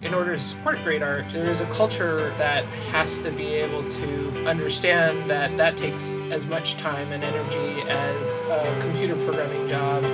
in order to support great art, there is a culture that has to be able to understand that that takes as much time and energy as a computer programming job.